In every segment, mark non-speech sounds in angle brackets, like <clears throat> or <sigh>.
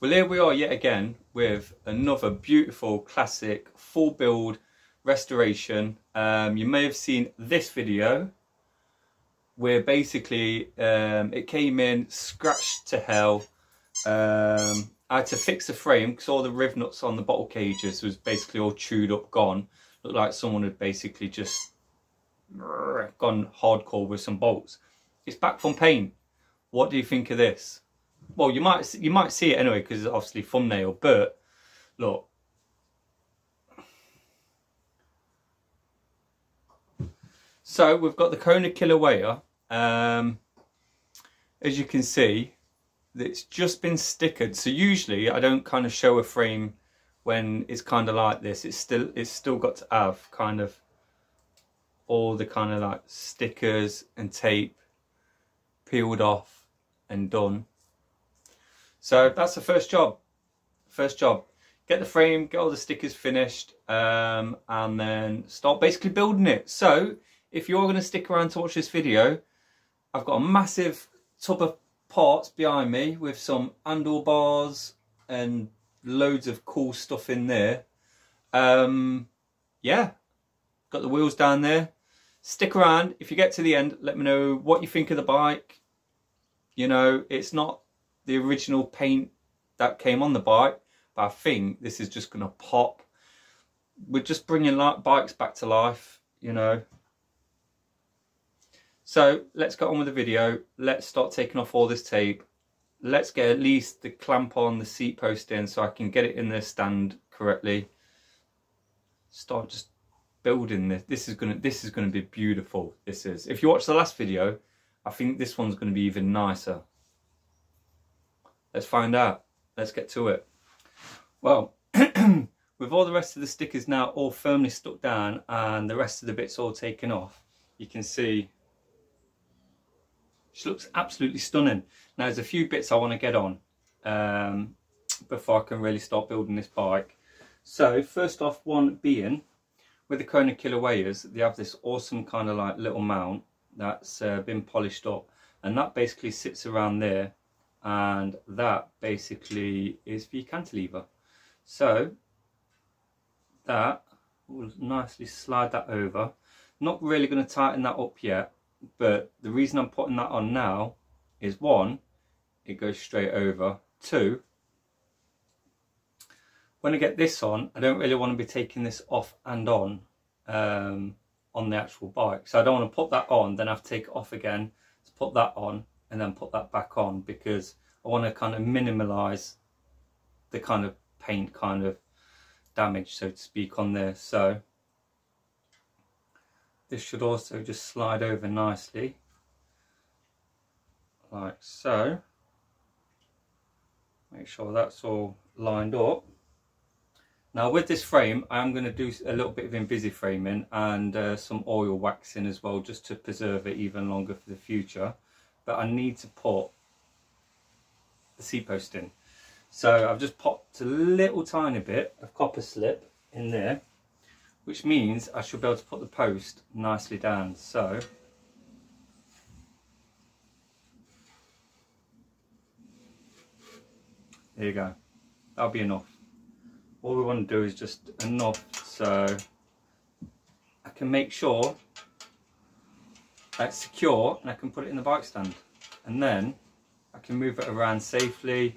Well, here we are yet again with another beautiful classic full build restoration. Um, you may have seen this video where basically um, it came in scratched to hell. Um, I had to fix the frame because all the riv nuts on the bottle cages was basically all chewed up, gone. Looked like someone had basically just gone hardcore with some bolts. It's back from paint. What do you think of this? Well, you might you might see it anyway because it's obviously thumbnail. But look, so we've got the Kona Kilauea. Um, as you can see, it's just been stickered. So usually I don't kind of show a frame when it's kind of like this. It's still it's still got to have kind of all the kind of like stickers and tape peeled off and done. So that's the first job. First job. Get the frame, get all the stickers finished, um, and then start basically building it. So if you're going to stick around to watch this video, I've got a massive tub of parts behind me with some handlebars and loads of cool stuff in there. Um, yeah, got the wheels down there. Stick around. If you get to the end, let me know what you think of the bike. You know, it's not the original paint that came on the bike, but I think this is just going to pop. We're just bringing bikes back to life, you know. So let's get on with the video. Let's start taking off all this tape. Let's get at least the clamp on the seat post in so I can get it in the stand correctly. Start just building this. This is gonna this is gonna be beautiful. This is. If you watch the last video, I think this one's gonna be even nicer. Let's find out. Let's get to it. Well, <clears throat> with all the rest of the stickers now all firmly stuck down and the rest of the bits all taken off, you can see she looks absolutely stunning. Now there's a few bits I want to get on um, before I can really start building this bike. So first off one being with the Kona Kilaueas they have this awesome kind of like little mount that's uh, been polished up and that basically sits around there and that basically is the cantilever. So that will nicely slide that over. Not really going to tighten that up yet, but the reason I'm putting that on now is one, it goes straight over. Two, when I get this on, I don't really want to be taking this off and on um, on the actual bike. So I don't want to put that on, then I have to take it off again to put that on and then put that back on because I want to kind of minimize the kind of paint kind of damage so to speak on there. So this should also just slide over nicely like so. Make sure that's all lined up. Now with this frame I am going to do a little bit of Invisiframing and uh, some oil waxing as well just to preserve it even longer for the future but I need to put the seat post in. So I've just popped a little tiny bit of copper slip in there, which means I should be able to put the post nicely down. So there you go. That'll be enough. All we want to do is just enough so I can make sure that's secure and I can put it in the bike stand. And then I can move it around safely,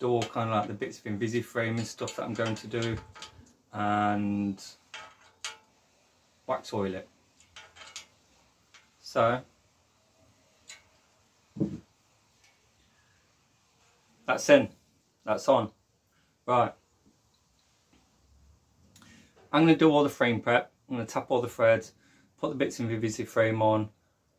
do all kind of like the bits of Invisiframe and stuff that I'm going to do, and wax oil it. So, that's in, that's on. Right. I'm going to do all the frame prep. I'm going to tap all the threads, put the bits of Invisiframe on,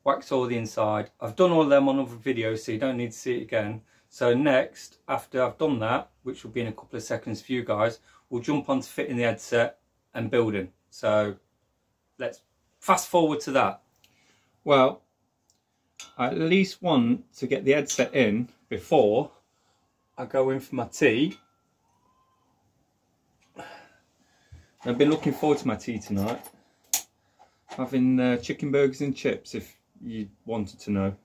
wax all the inside. I've done all of them on other videos so you don't need to see it again. So next, after I've done that, which will be in a couple of seconds for you guys, we'll jump on to fitting the headset and building. So let's fast forward to that. Well, I at least want to get the headset in before I go in for my tea. I've been looking forward to my tea tonight. Having uh, chicken burgers and chips if you wanted to know.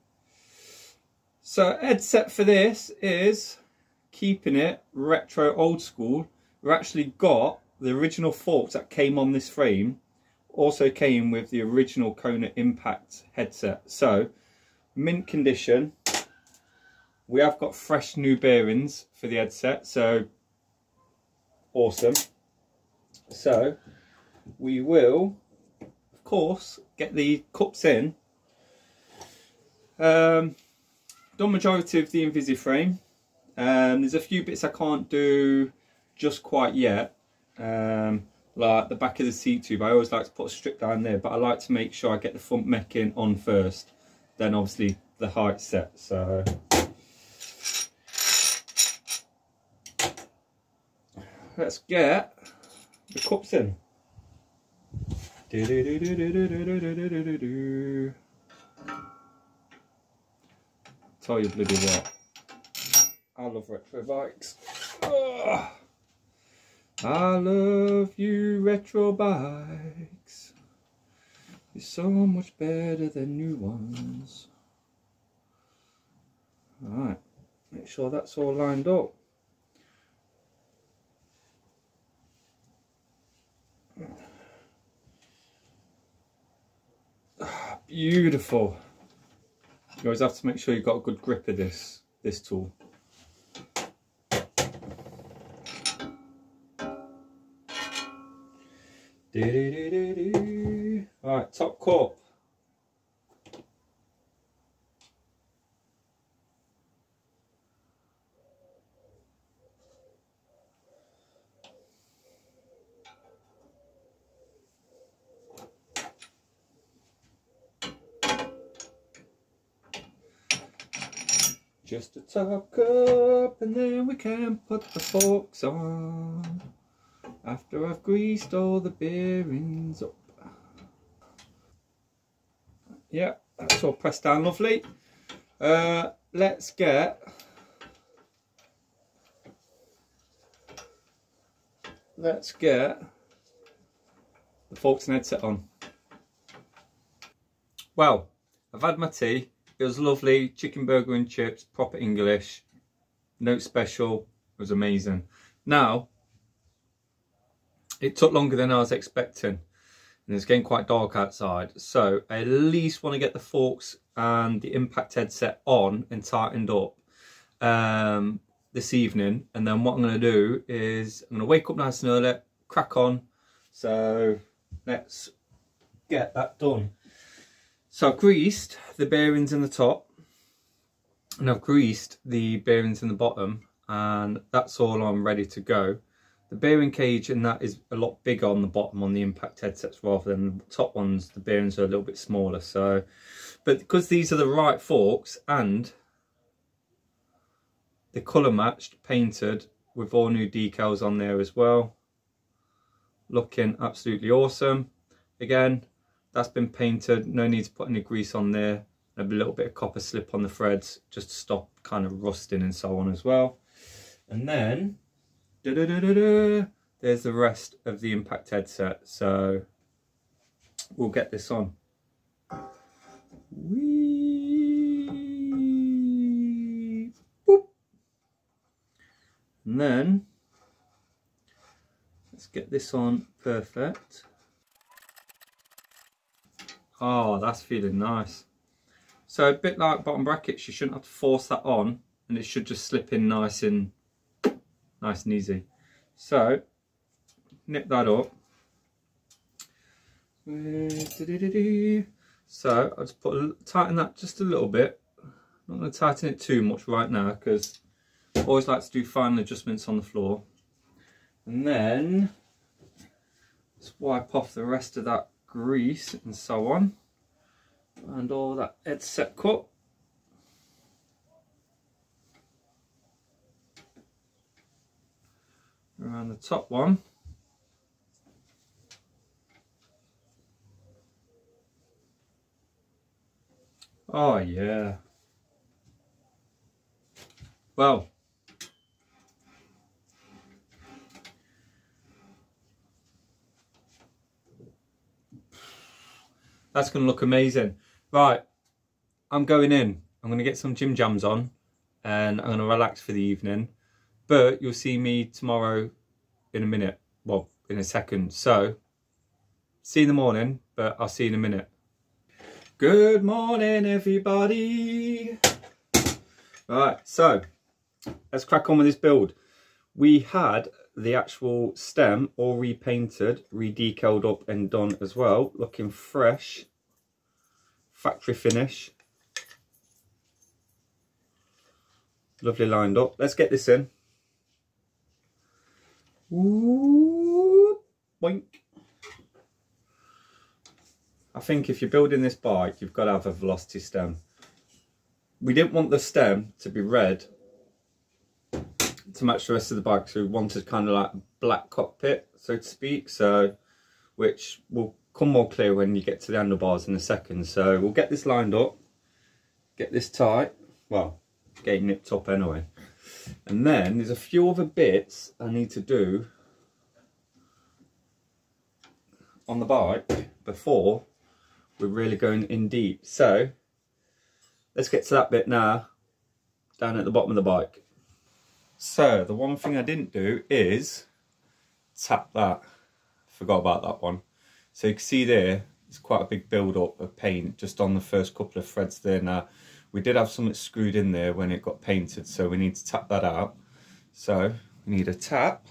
So headset for this is keeping it retro old school. We've actually got the original forks that came on this frame also came with the original Kona Impact headset. So, mint condition. We have got fresh new bearings for the headset, so awesome. So, we will, of course, get the cups in. Um, done majority of the Invisiframe. Um, there's a few bits I can't do just quite yet. Um, like the back of the seat tube, I always like to put a strip down there, but I like to make sure I get the front mech in on first. Then obviously the headset, so. Let's get the cups in. Do do do Tell you bloody what. I love retro bikes. Ugh. I love you retro bikes. You're so much better than new ones. Alright, make sure that's all lined up. Ah, beautiful. You always have to make sure you've got a good grip of this this tool. Do, do, do, do, Right, top cup. Top cup and then we can put the forks on after I've greased all the bearings up. Yeah, that's all pressed down lovely. Uh, let's get let's get the forks and headset on. Well, I've had my tea. It was lovely, chicken burger and chips, proper English, no special, it was amazing. Now, it took longer than I was expecting and it's getting quite dark outside. So I at least want to get the forks and the impact headset on and tightened up um, this evening. And then what I'm going to do is I'm going to wake up nice and early, crack on. So let's get that done. So I've greased the bearings in the top and I've greased the bearings in the bottom and that's all I'm ready to go. The bearing cage and that is a lot bigger on the bottom on the impact headsets rather than the top ones, the bearings are a little bit smaller. So, But because these are the right forks and the colour matched, painted with all new decals on there as well. Looking absolutely awesome. Again, that's been painted. No need to put any grease on there. A little bit of copper slip on the threads just to stop kind of rusting and so on as well. And then da -da -da there's the rest of the impact headset. So we'll get this on! Boop. and then let's get this on. Perfect Oh, that's feeling nice. So a bit like bottom brackets, you shouldn't have to force that on and it should just slip in nice and nice and easy. So nip that up. So I'll just put tighten that just a little bit. I'm not going to tighten it too much right now because I always like to do final adjustments on the floor. And then just wipe off the rest of that grease and so on. And all that cut around the top one. Oh yeah. Well That's going to look amazing. Right, I'm going in. I'm going to get some gym jams on and I'm going to relax for the evening. But you'll see me tomorrow in a minute. Well, in a second. So, see you in the morning, but I'll see you in a minute. Good morning, everybody. Right, so let's crack on with this build. We had the actual stem all repainted, redecaled up and done as well, looking fresh, factory finish. Lovely lined up. Let's get this in. Ooh, boink. I think if you're building this bike, you've got to have a velocity stem. We didn't want the stem to be red to match the rest of the bike, so we wanted kind of like black cockpit, so to speak, so which will come more clear when you get to the handlebars in a second. So we'll get this lined up, get this tight, well, getting nipped up anyway. And then there's a few other bits I need to do on the bike before we're really going in deep. So let's get to that bit now, down at the bottom of the bike. So the one thing I didn't do is tap that. Forgot about that one. So you can see there, it's quite a big build up of paint just on the first couple of threads there. Now we did have something screwed in there when it got painted, so we need to tap that out. So we need a tap.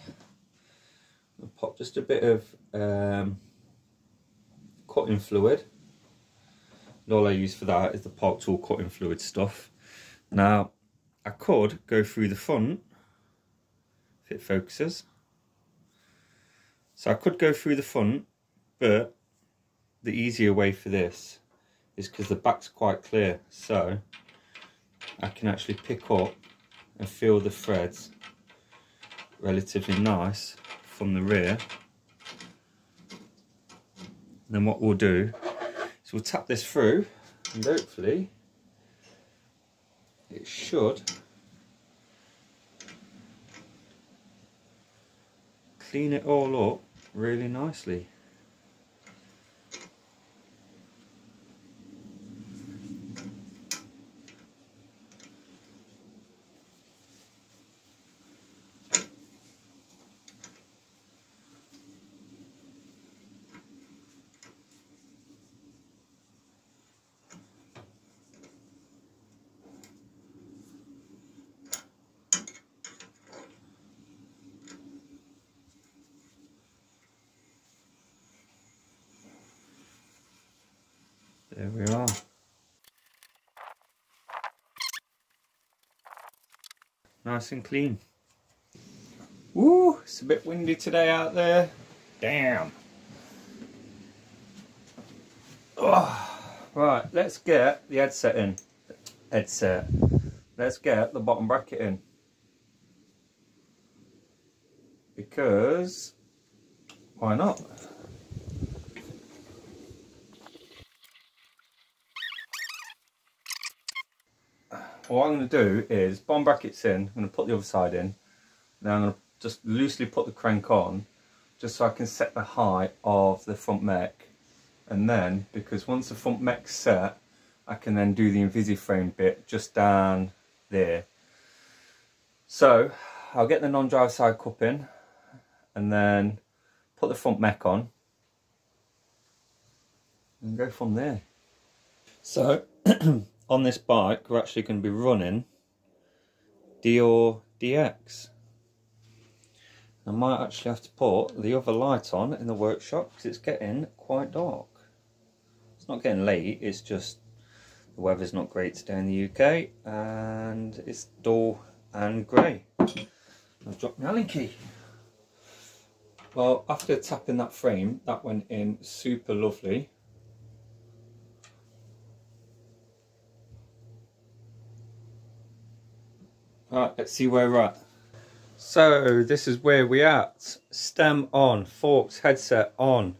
I'll pop just a bit of um, cutting fluid. And all I use for that is the Park Tool cutting fluid stuff. Now, I could go through the front if it focuses. So I could go through the front, but the easier way for this is because the back's quite clear. So I can actually pick up and feel the threads relatively nice from the rear. And then what we'll do is we'll tap this through and hopefully it should clean it all up really nicely. There we are. Nice and clean. Woo, it's a bit windy today out there. Damn. Oh, right, let's get the headset in. Headset. Let's get the bottom bracket in. Because, why not? What I'm going to do is bottom brackets in, I'm going to put the other side in, then I'm going to just loosely put the crank on just so I can set the height of the front mech and then because once the front mech's set I can then do the Invisiframe bit just down there. So I'll get the non-drive side cup in and then put the front mech on and go from there. So <clears throat> on this bike, we're actually going to be running Deore DX. I might actually have to put the other light on in the workshop because it's getting quite dark. It's not getting late, it's just the weather's not great today in the UK and it's dull and grey. I've dropped my Allen key. Well, after tapping that frame, that went in super lovely. Right, let's see where we're at. So this is where we're at. Stem on, forks, headset on.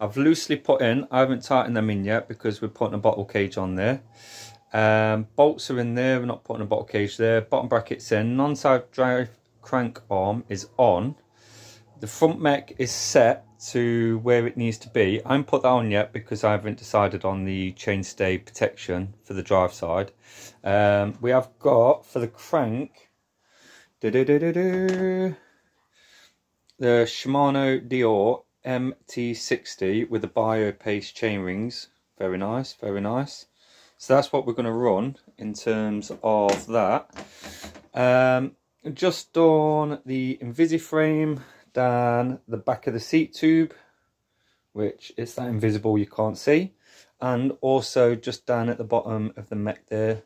I've loosely put in, I haven't tightened them in yet because we're putting a bottle cage on there. Um, bolts are in there, we're not putting a bottle cage there. Bottom brackets in, non-side drive crank arm is on. The front mech is set to where it needs to be. I haven't put that on yet because I haven't decided on the chainstay protection for the drive side. Um, we have got, for the crank, -da -da -da. The Shimano Deore MT60 with the BioPace chain rings. Very nice, very nice. So that's what we're going to run in terms of that. Um, just on the Invisiframe down the back of the seat tube, which is that invisible you can't see. And also just down at the bottom of the mech there.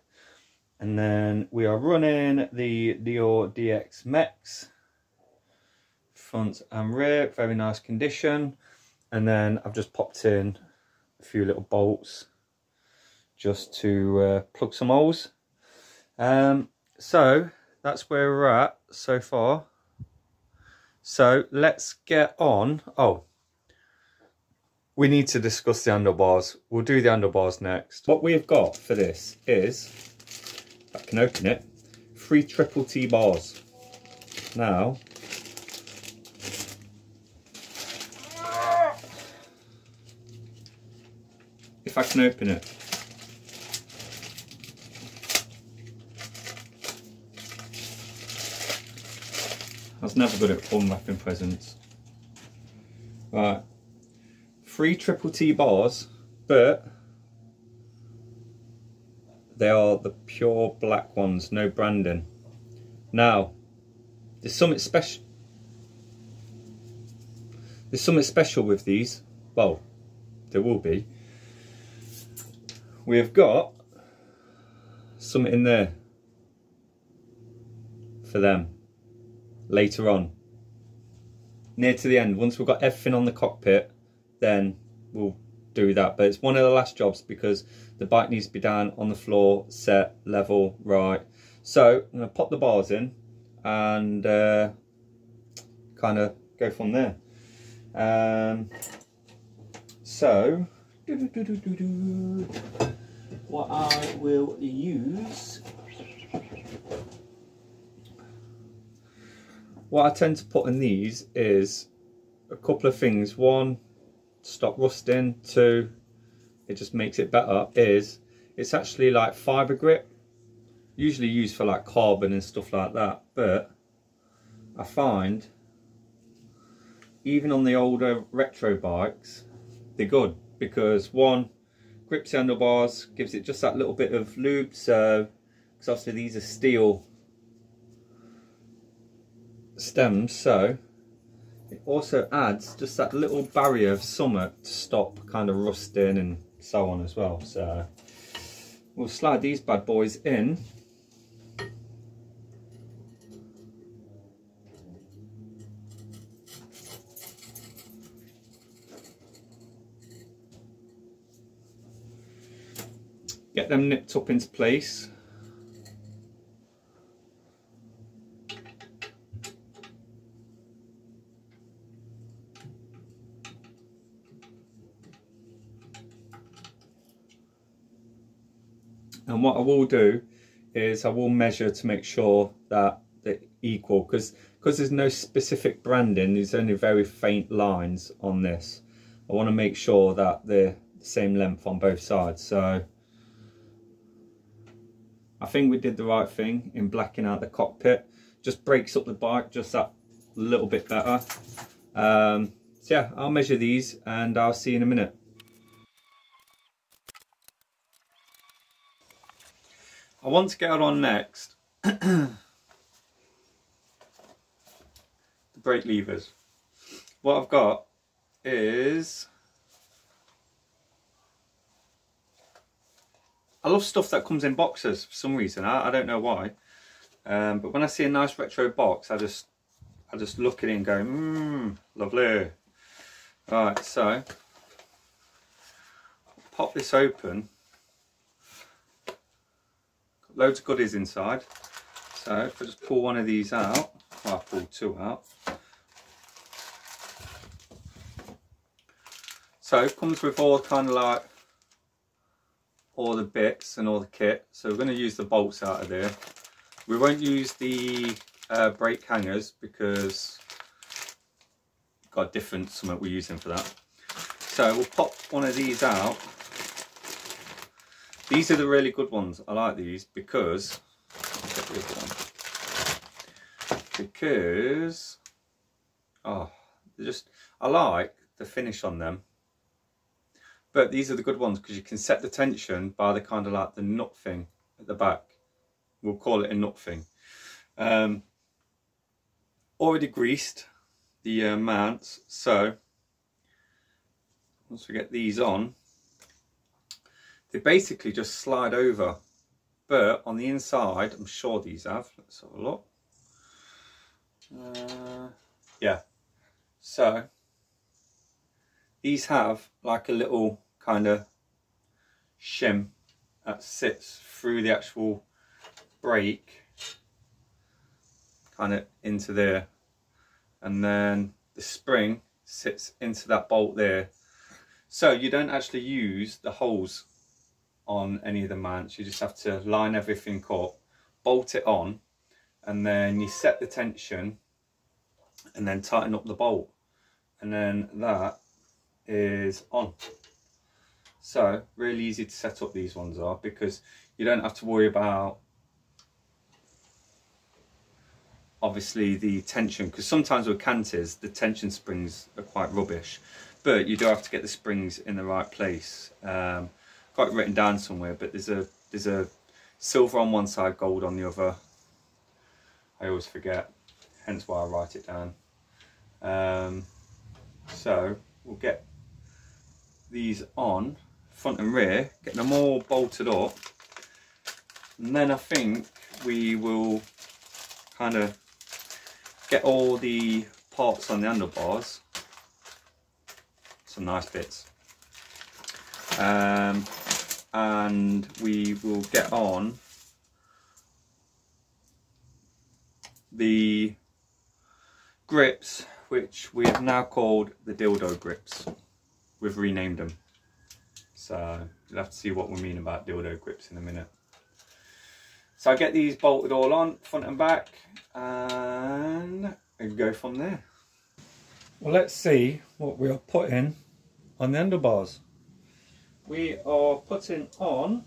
And then we are running the Deore DX Mechs, front and rear, very nice condition. And then I've just popped in a few little bolts just to uh, plug some holes. Um, so that's where we're at so far. So let's get on. Oh, we need to discuss the handlebars. We'll do the handlebars next. What we've got for this is, I can open it, three triple T bars. Now, if I can open it, was never good at unwrapping presents. Right. Three triple T bars, but they are the pure black ones, no branding. Now, there's something special. There's something special with these. Well, there will be. We have got something in there for them later on. Near to the end, once we've got everything on the cockpit, then we'll do that. But it's one of the last jobs because the bike needs to be down on the floor, set, level, right. So I'm going to pop the bars in and uh, kind of go from there. Um, so, doo -doo -doo what I will use what I tend to put in these is a couple of things. One, stop rusting. Two, it just makes it better. Is it's actually like fiber grip, usually used for like carbon and stuff like that. But I find even on the older retro bikes, they're good because one grips handlebars, gives it just that little bit of lube. So, because obviously these are steel stems so it also adds just that little barrier of summer to stop kind of rusting and so on as well. So we'll slide these bad boys in. Get them nipped up into place and what I will do is I will measure to make sure that they're equal because because there's no specific branding there's only very faint lines on this. I want to make sure that they're the same length on both sides. So I think we did the right thing in blacking out the cockpit. Just breaks up the bike just that little bit better. Um, so yeah I'll measure these and I'll see you in a minute I want to get on next the brake levers. What I've got is I love stuff that comes in boxes for some reason. I, I don't know why. Um, but when I see a nice retro box, I just I just look at it and go, mmm, lovely. Right, so pop this open loads of goodies inside. So if I just pull one of these out, well, I pulled two out. So it comes with all kind of like all the bits and all the kit. So we're going to use the bolts out of there. We won't use the uh, brake hangers because got different something we're using for that. So we'll pop one of these out these are the really good ones. I like these because because oh just I like the finish on them. But these are the good ones because you can set the tension by the kind of like the nut thing at the back. We'll call it a nut thing. Um, already greased the uh, mounts so once we get these on they basically just slide over but on the inside I'm sure these have. Let's have a look. Uh, yeah. So these have like a little kind of shim that sits through the actual brake kind of into there. And then the spring sits into that bolt there. So you don't actually use the holes on any of the mounts you just have to line everything up bolt it on and then you set the tension and then tighten up the bolt. And then that is on. So really easy to set up these ones are because you don't have to worry about obviously the tension because sometimes with canters the tension springs are quite rubbish. But you do have to get the springs in the right place. Um, got it written down somewhere but there's a there's a silver on one side gold on the other. I always forget hence why I write it down. Um, so we'll get these on front and rear get them all bolted up. And then I think we will kind of get all the parts on the handlebars. Some nice bits. Um, and we will get on the grips which we have now called the dildo grips we've renamed them so you'll have to see what we mean about dildo grips in a minute so I get these bolted all on front and back and we go from there. Well, let's see what we are putting on the handlebars. We are putting on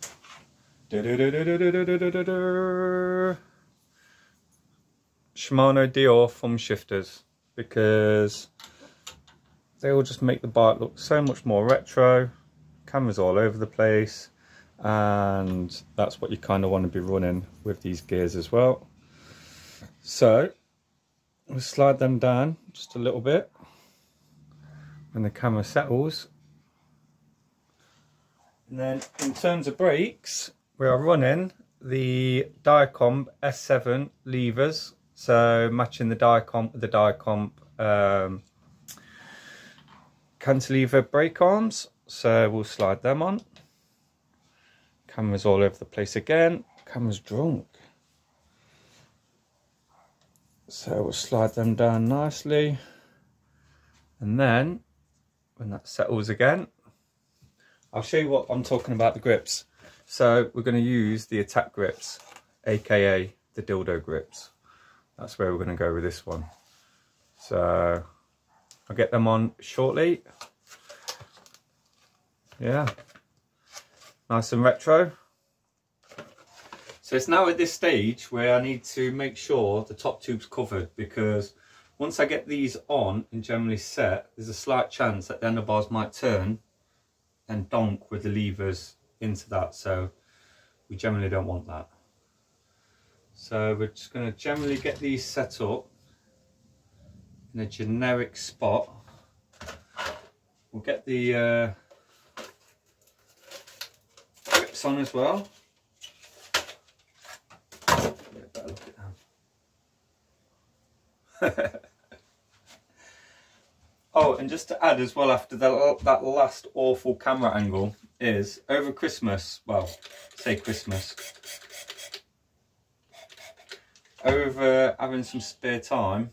Shimano Deore thumb shifters because they will just make the bike look so much more retro. Cameras all over the place and that's what you kind of want to be running with these gears as well. So we'll slide them down just a little bit when the camera settles. And then in terms of brakes, we are running the Dia-Compe S7 levers. So matching the Dia-Compe with the Dia-Compe um, cantilever brake arms. So we'll slide them on. Camera's all over the place again. Camera's drunk. So we'll slide them down nicely. And then when that settles again, I'll show you what I'm talking about the grips. So we're going to use the attack grips, aka the dildo grips. That's where we're going to go with this one. So I'll get them on shortly. Yeah, nice and retro. So it's now at this stage where I need to make sure the top tube's covered because once I get these on and generally set, there's a slight chance that the handlebars might turn and donk with the levers into that. So we generally don't want that. So we're just going to generally get these set up in a generic spot. We'll get the uh, grips on as well. <laughs> oh, and just to add as well, after that, that last awful camera angle, is over Christmas, well, say Christmas, over having some spare time,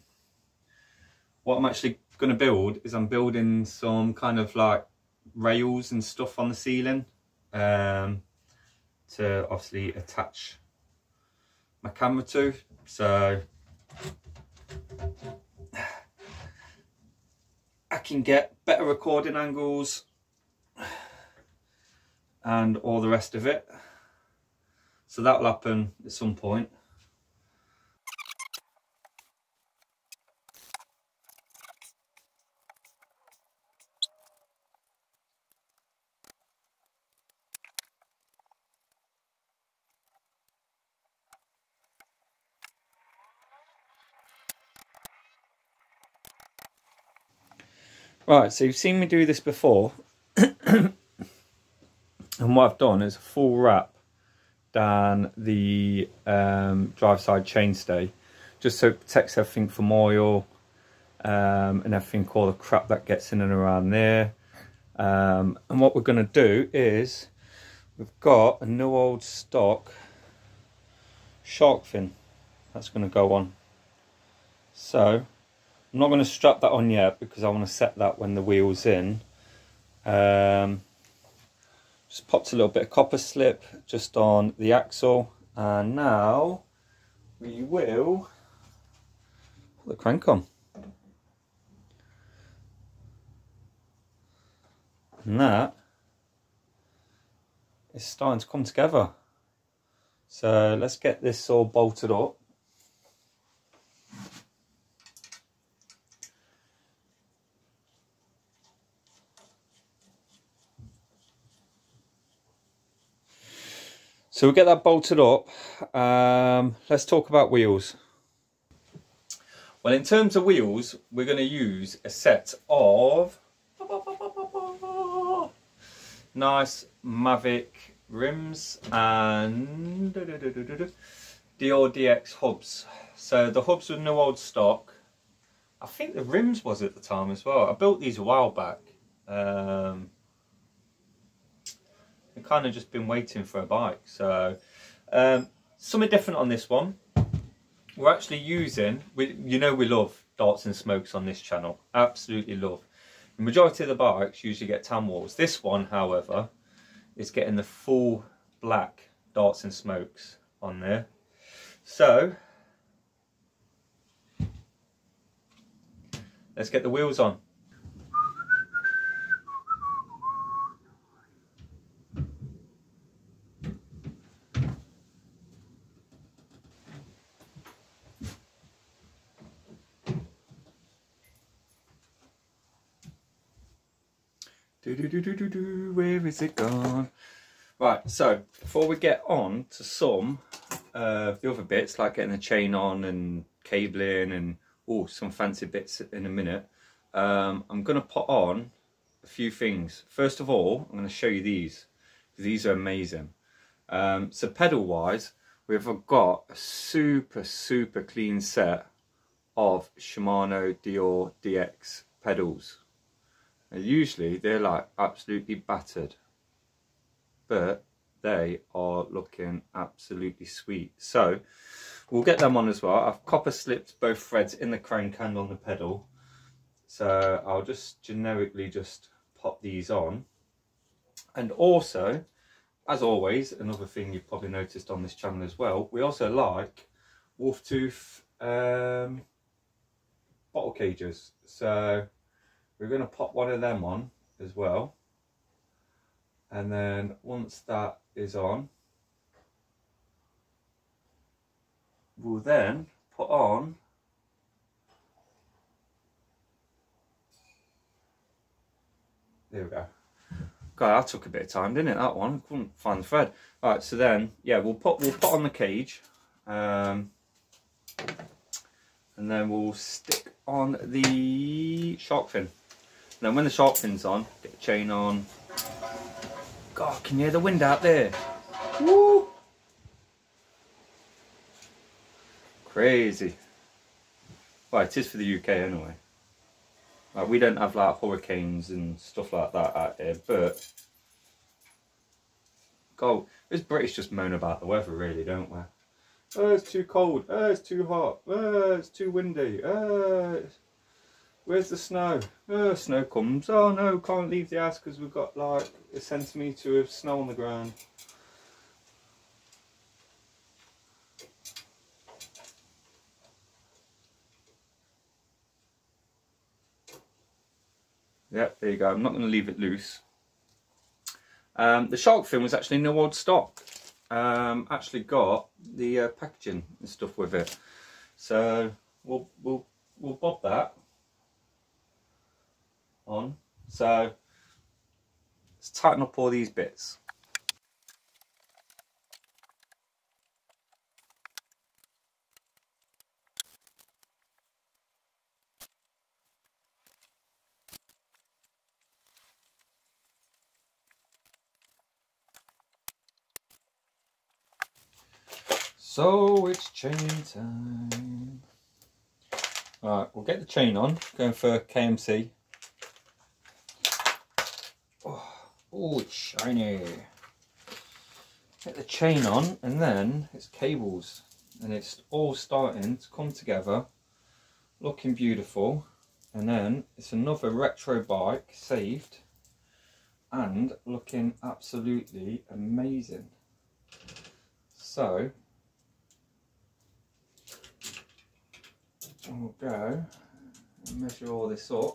what I'm actually going to build is I'm building some kind of like rails and stuff on the ceiling um, to obviously attach my camera to. So I can get better recording angles and all the rest of it. So that will happen at some point. Right, so you've seen me do this before. <coughs> and what I've done is a full wrap down the um, drive side chainstay just so it protects everything from oil um, and everything all the crap that gets in and around there um, and what we're going to do is we've got a new old stock shark fin that's going to go on so I'm not going to strap that on yet because I want to set that when the wheel's in um, just popped a little bit of copper slip just on the axle and now we will put the crank on. And that is starting to come together. So let's get this all bolted up. So we'll get that bolted up. Um, let's talk about wheels. Well, in terms of wheels, we're going to use a set of nice Mavic rims and Deore DX hubs. So the hubs were no old stock. I think the rims was at the time as well. I built these a while back. Um, Kind of just been waiting for a bike. So um, something different on this one. We're actually using, we, you know we love darts and smokes on this channel. Absolutely love. The majority of the bikes usually get tan walls. This one, however, is getting the full black darts and smokes on there. So, let's get the wheels on. Do, do, do, do, do, do, where is it gone? Right, so before we get on to some uh, the other bits, like getting the chain on and cabling and oh, some fancy bits in a minute, um, I'm going to put on a few things. First of all, I'm going to show you these. These are amazing. Um, so pedal wise, we've got a super, super clean set of Shimano Deore DX pedals. And usually they're like absolutely battered, but they are looking absolutely sweet. So we'll get them on as well. I've copper slipped both threads in the crank and on the pedal. So I'll just generically just pop these on. And also, as always, another thing you've probably noticed on this channel as well, we also like wolf tooth um, bottle cages. So we're going to pop one of them on as well and then once that is on we'll then put on there we go God, that took a bit of time, didn't it? That one, couldn't find the thread. All right, so then, yeah, we'll put we'll put on the cage, um, and then we'll stick on the shark fin. Then when the shark fin's on, get the chain on. God, can you hear the wind out there? Woo! Crazy. Well, it is for the UK anyway. Like, we don't have like hurricanes and stuff like that out here, but God, us British just moan about the weather, really, don't we? Oh, it's too cold. Oh, it's too hot. Oh, it's too windy. Oh, Where's the snow? Oh, snow comes. Oh no, can't leave the house because we've got like a centimetre of snow on the ground. Yep, there you go. I'm not going to leave it loose. Um, the shark fin was actually no old stock. Um, actually got the uh, packaging and stuff with it. So we'll we'll we'll bob that on. So let's tighten up all these bits. So it's chain time. Alright, we'll get the chain on, going for KMC Oh, it's shiny. Get the chain on and then it's cables. And it's all starting to come together. Looking beautiful. And then it's another retro bike saved. And looking absolutely amazing. So we'll go measure all this up.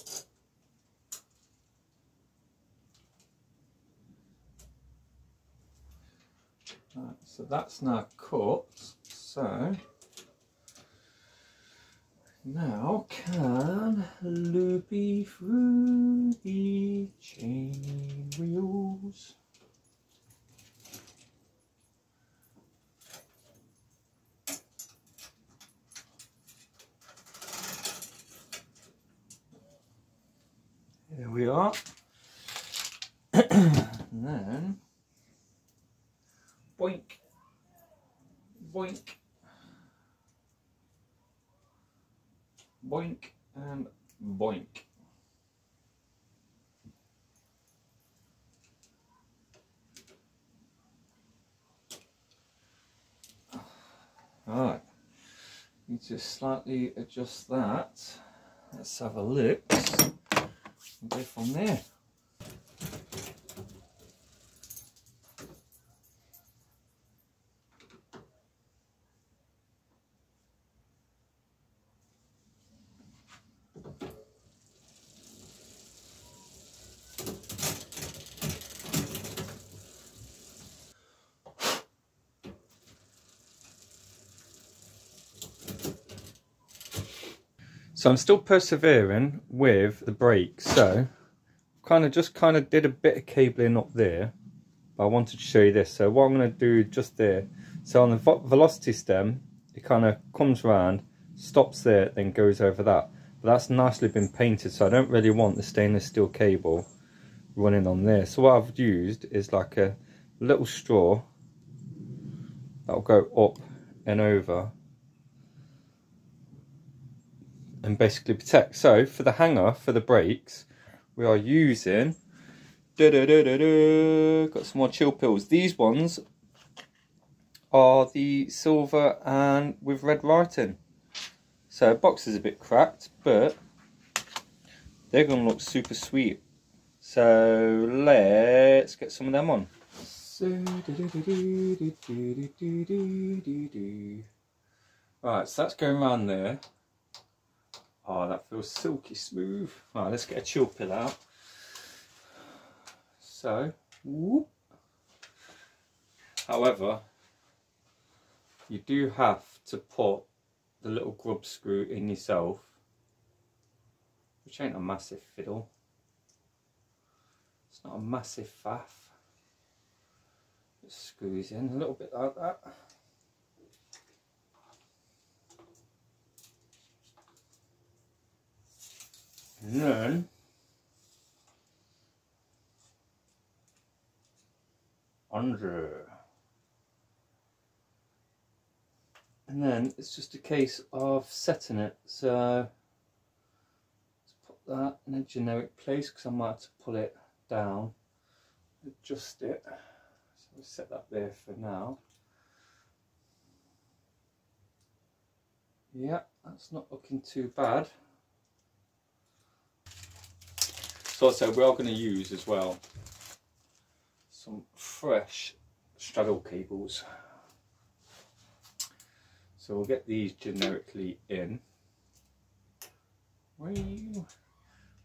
So that's now cut. So now can loopy through the chain wheels. Here we are. and <clears throat> then boink, boink, boink, and boink. Alright, need to slightly adjust that. Let's have a look go from there. So I'm still persevering with the brake. So kind of just kind of did a bit of cabling up there. But I wanted to show you this. So what I'm going to do just there. So on the velocity stem, it kind of comes around, stops there, then goes over that. But that's nicely been painted. So I don't really want the stainless steel cable running on there. So what I've used is like a little straw that'll go up and over and basically protect. So for the hanger, for the brakes, we are using, da -da -da got some more chill pills. These ones are the silver and with red writing. So box is a bit cracked, but they're going to look super sweet. So let's get some of them on. So, right, so that's going around there. Oh, that feels silky smooth. Right, let's get a chill pill out. So, whoop. However, you do have to put the little grub screw in yourself, which ain't a massive fiddle. It's not a massive faff. It screws in a little bit like that. And then under. And then it's just a case of setting it. So let's put that in a generic place because I might have to pull it down, adjust it. So we'll set that there for now. Yeah, that's not looking too bad. So also we are going to use as well some fresh straddle cables. So we'll get these generically in. Where are you?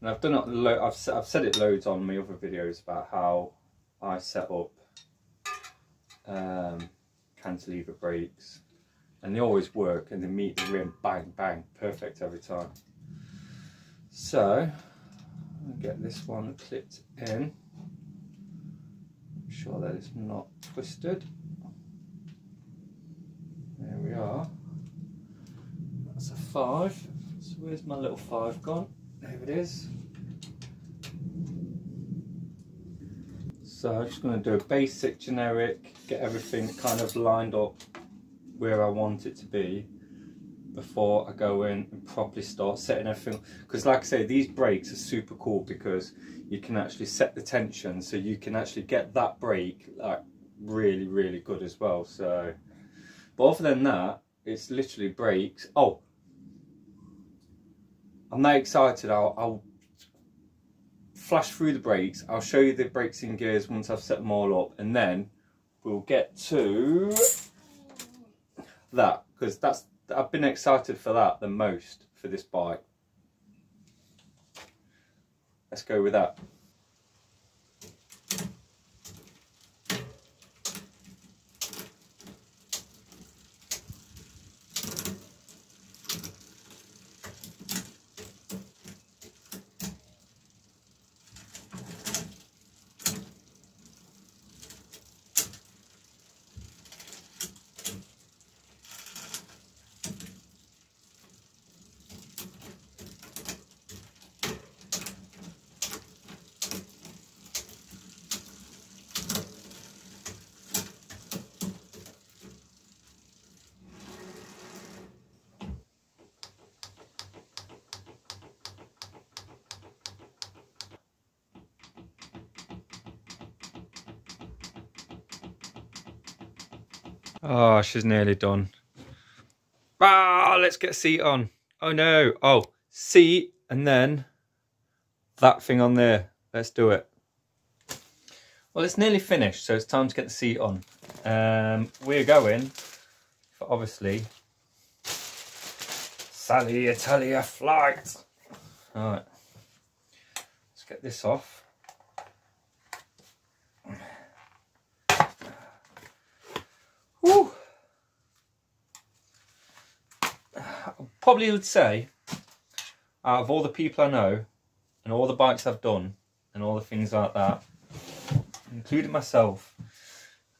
And I've done it. I've I've said it loads on my other videos about how I set up um, cantilever brakes, and they always work, and they meet the rim, bang bang, perfect every time. So get this one clipped in. Sure that it's not twisted. There we are. That's a five. So where's my little five gone? There it is. So I'm just going to do a basic generic, get everything kind of lined up where I want it to be before I go in and properly start setting everything. Because like I say, these brakes are super cool because you can actually set the tension so you can actually get that brake like really, really good as well. So, but other than that, it's literally brakes. Oh, I'm now excited. I'll, I'll flash through the brakes. I'll show you the brakes in gears once I've set them all up and then we'll get to that because that's I've been excited for that the most for this bike. Let's go with that. Oh, she's nearly done. Ah, let's get seat on. Oh no. Oh, seat and then that thing on there. Let's do it. Well, it's nearly finished, so it's time to get the seat on. Um, we're going for obviously Selle Italia Flite. All right. Let's get this off. Whew. Probably would say, out of all the people I know, and all the bikes I've done, and all the things like that, including myself,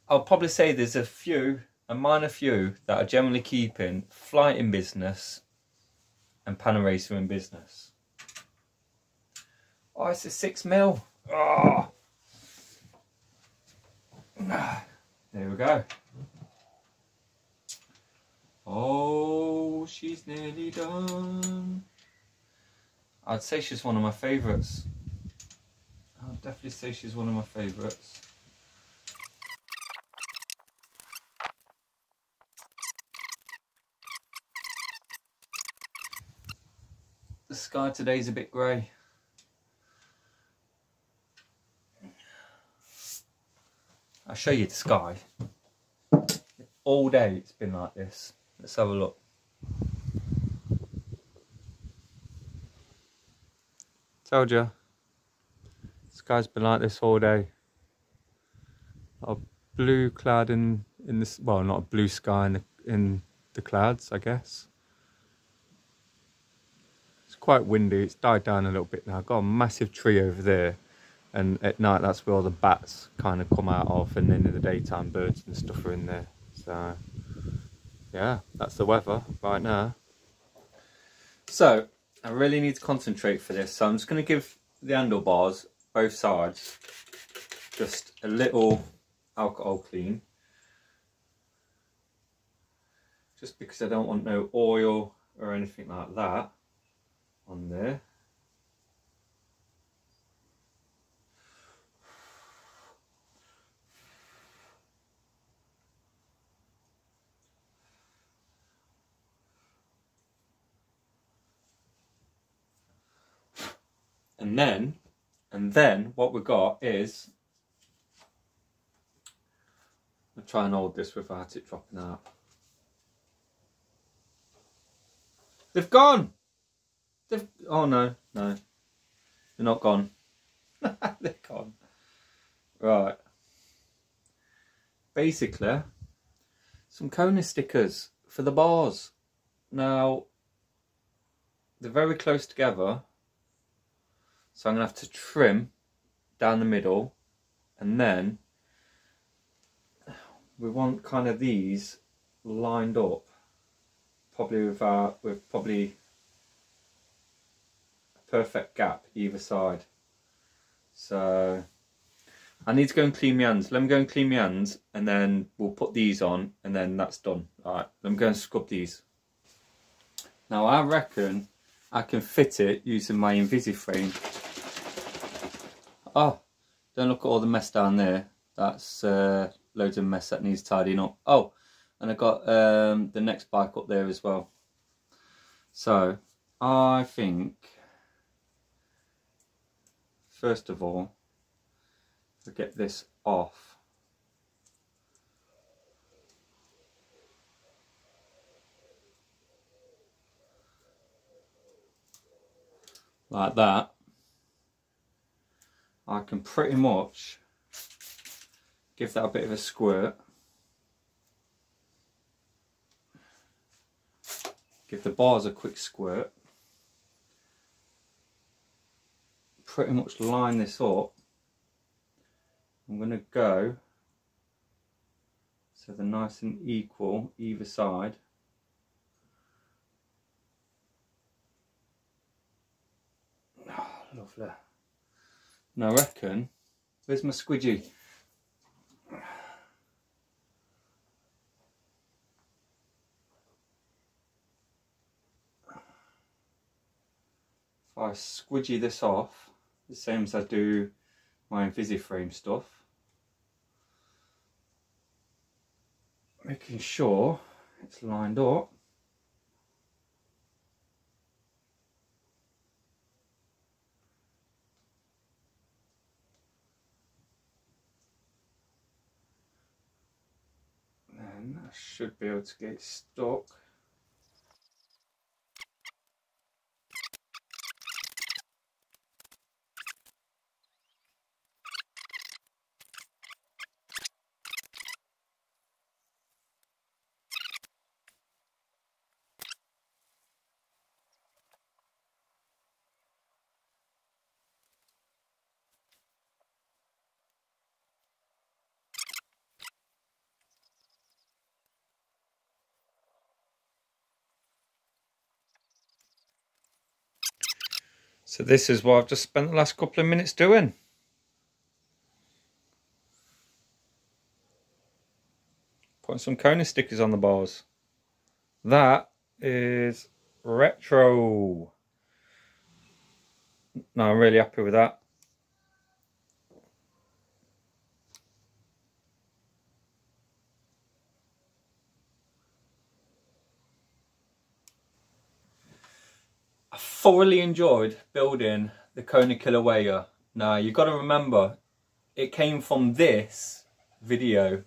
I'll probably say there's a few, a minor few, that are generally keeping Flite in business and Panaracer in business. Oh, it's a six mil. Oh. There we go. Oh, she's nearly done. I'd say she's one of my favourites. I'd definitely say she's one of my favourites. The sky today's a bit grey. I'll show you the sky. All day it's been like this. Let's have a look. Told you. Sky's been like this all day. A blue cloud in in this well, not a blue sky in the in the clouds, I guess. It's quite windy. It's died down a little bit now. I've got a massive tree over there, and at night that's where all the bats kind of come out of, and then in the daytime birds and stuff are in there. So yeah, that's the weather right now. So, I really need to concentrate for this. So I'm just going to give the handlebars, both sides, just a little alcohol clean. Just because I don't want no oil or anything like that on there. And then, and then what we got is, I'll try and hold this without it dropping out. They've gone! They've, oh no, no. They're not gone. <laughs> They're gone. Right. Basically, some Kona stickers for the bars. Now, they're very close together so I'm going to have to trim down the middle and then we want kind of these lined up probably with our, with probably a perfect gap either side. So I need to go and clean my hands. Let me go and clean my hands and then we'll put these on and then that's done. Alright, let me go and scrub these. Now I reckon I can fit it using my Invisiframe. Oh, don't look at all the mess down there. That's uh, loads of mess that needs tidying up. Oh, and I got um, the next bike up there as well. So, I think, first of all, to get this off. Like that. I can pretty much give that a bit of a squirt. Give the bars a quick squirt. Pretty much line this up I'm going to go so they're nice and equal either side. <sighs> Lovely. Now I reckon, where's my squidgy? If I squidgy this off, the same as I do my Invisiframe stuff, making sure it's lined up. Then I should be able to get stuck. So this is what I've just spent the last couple of minutes doing. Putting some Kona stickers on the bars. That is retro. No, I'm really happy with that. Thoroughly enjoyed building the Kona Kilauea. Now you've got to remember, it came from this video.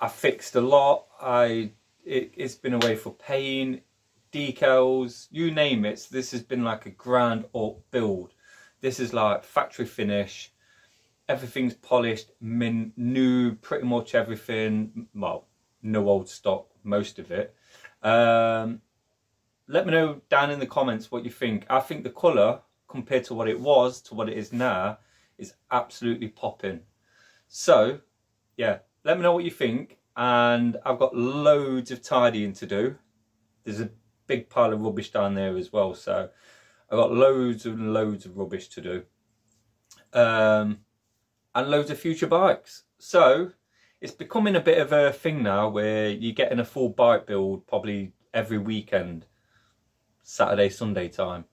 I fixed a lot. I it, has been away for paint, decals, you name it. This has been like a grand up build. This is like factory finish. Everything's polished, min, new, pretty much everything. Well, no old stock, most of it. Um, let me know down in the comments what you think. I think the colour, compared to what it was to what it is now, is absolutely popping. So, yeah, let me know what you think. And I've got loads of tidying to do. There's a big pile of rubbish down there as well. So, I've got loads and loads of rubbish to do. Um, and loads of future bikes. So, it's becoming a bit of a thing now where you're getting a full bike build probably every weekend Saturday, Sunday time.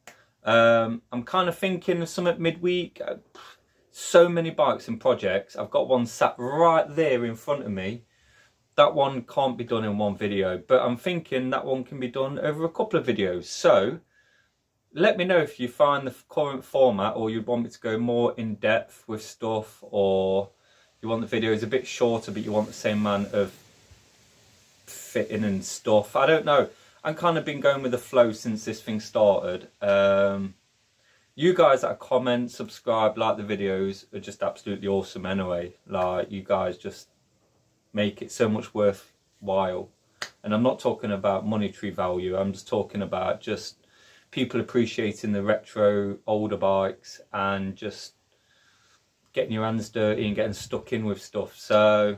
Um, I'm kind of thinking of something midweek. Uh, so many bikes and projects. I've got one sat right there in front of me. That one can't be done in one video, but I'm thinking that one can be done over a couple of videos. So let me know if you find the current format or you'd want me to go more in depth with stuff or you want the videos a bit shorter but you want the same amount of fitting and stuff. I don't know. I've kind of been going with the flow since this thing started. Um, you guys that comment, subscribe, like the videos are just absolutely awesome anyway. Like, you guys just make it so much worthwhile. And I'm not talking about monetary value, I'm just talking about just people appreciating the retro older bikes and just getting your hands dirty and getting stuck in with stuff. So,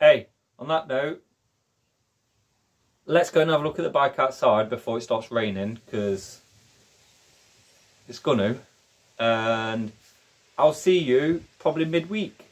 hey, on that note, let's go and have a look at the bike outside before it starts raining because it's gonna. And I'll see you probably midweek